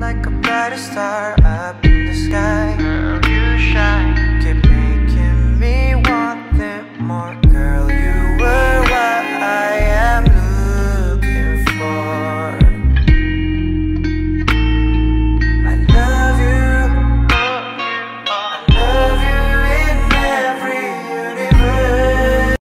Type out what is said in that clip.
Like a brighter star up in the sky. Girl, you shine. Keep making me want it more. Girl, you